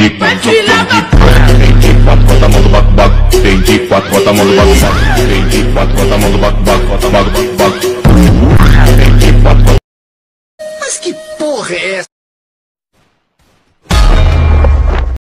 de quatro, tem de quatro, bota a mão do baco, baco. Tem de quatro, bota a mão do baco, baco. Tem de quatro, bota a mão do baco, baco, bota mão do baco, baco. Tem de quatro, Mas que porra é essa?